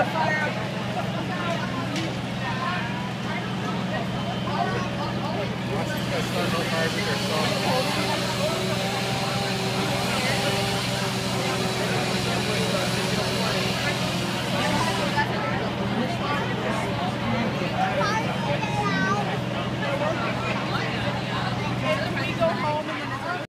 want to fire